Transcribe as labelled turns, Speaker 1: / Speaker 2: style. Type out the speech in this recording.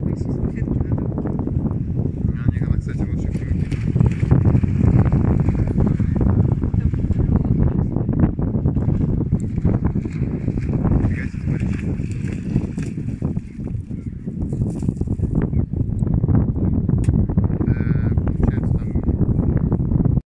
Speaker 1: Jeśli